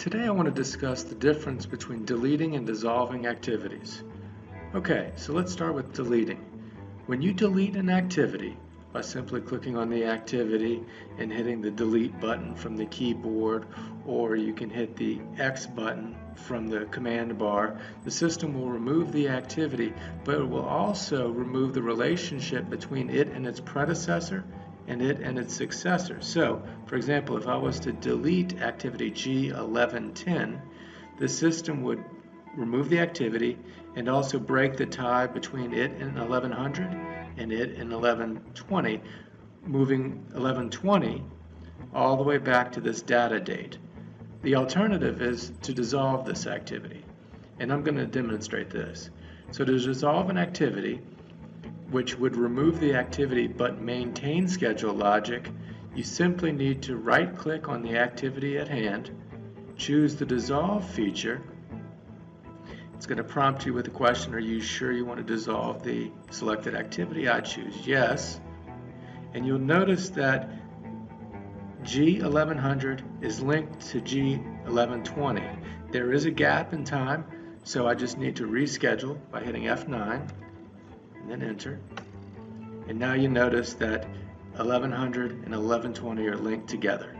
Today I want to discuss the difference between deleting and dissolving activities. Okay, so let's start with deleting. When you delete an activity by simply clicking on the activity and hitting the delete button from the keyboard or you can hit the X button from the command bar, the system will remove the activity but it will also remove the relationship between it and its predecessor and it and its successor. So, for example, if I was to delete activity G1110, the system would remove the activity and also break the tie between it and 1100 and it and 1120, moving 1120 all the way back to this data date. The alternative is to dissolve this activity, and I'm going to demonstrate this. So to dissolve an activity, which would remove the activity but maintain schedule logic, you simply need to right click on the activity at hand, choose the dissolve feature. It's going to prompt you with a question, are you sure you want to dissolve the selected activity? I choose yes. And you'll notice that G1100 is linked to G1120. There is a gap in time, so I just need to reschedule by hitting F9 then enter. And now you notice that 1100 and 1120 are linked together.